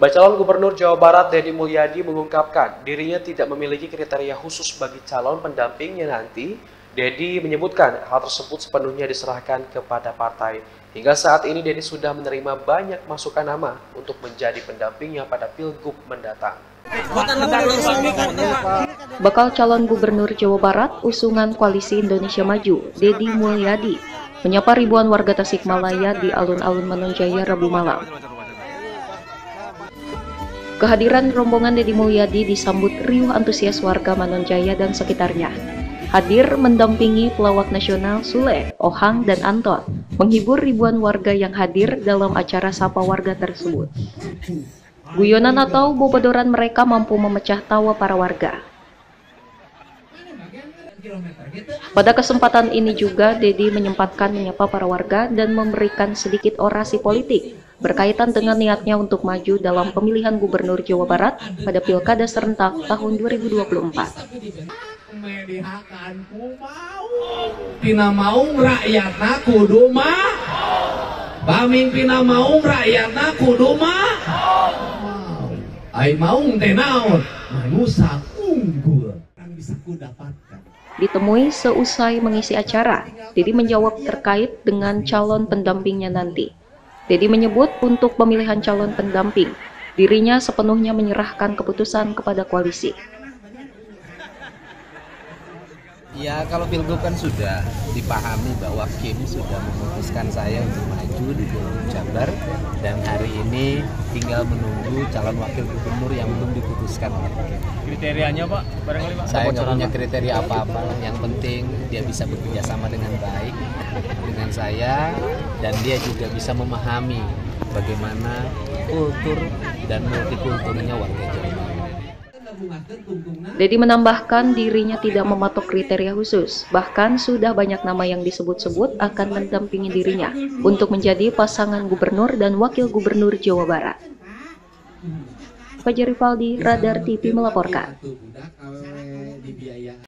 Bacalon Gubernur Jawa Barat Deddy Mulyadi mengungkapkan dirinya tidak memiliki kriteria khusus bagi calon pendampingnya nanti. Deddy menyebutkan hal tersebut sepenuhnya diserahkan kepada partai. Hingga saat ini Deddy sudah menerima banyak masukan nama untuk menjadi pendampingnya pada Pilgub mendatang. Bakal calon gubernur Jawa Barat usungan Koalisi Indonesia Maju, Deddy Mulyadi, menyapa ribuan warga Tasikmalaya di alun-alun Manonjaya Rabu malam. Kehadiran rombongan Deddy Mulyadi disambut riuh antusias warga Manonjaya dan sekitarnya. Hadir mendampingi pelawak nasional Sule, Ohang, dan Anton, menghibur ribuan warga yang hadir dalam acara sapa warga tersebut. Guyonan atau bobodoran mereka mampu memecah tawa para warga. Pada kesempatan ini juga, Dedi menyempatkan menyapa para warga dan memberikan sedikit orasi politik berkaitan dengan niatnya untuk maju dalam pemilihan gubernur Jawa Barat pada Pilkada serentak tahun 2024. Pina mau rakyatna kudu mah. Pamimpina mau rakyatna kudu mah. Ai mau teh naon? Manusia unggul Ditemui seusai mengisi acara, Dedi menjawab terkait dengan calon pendampingnya nanti. Dedi menyebut untuk pemilihan calon pendamping, dirinya sepenuhnya menyerahkan keputusan kepada koalisi. Ya kalau Pilgub kan sudah dipahami bahwa Kim sudah memutuskan saya untuk maju di Pilgub Jabar dan hari ini tinggal menunggu calon wakil gubernur yang belum diputuskan oleh Kim. Kriterianya Pak, barangkali Pak. Saya nggak punya kriteria apa-apa, yang penting dia bisa bekerja sama dengan baik dengan saya dan dia juga bisa memahami bagaimana kultur dan multikulturnya warga Jawa. Dedi menambahkan dirinya tidak mematok kriteria khusus, bahkan sudah banyak nama yang disebut-sebut akan mendampingi dirinya untuk menjadi pasangan gubernur dan wakil gubernur Jawa Barat. Fajar Rivaldi, Radar TV melaporkan.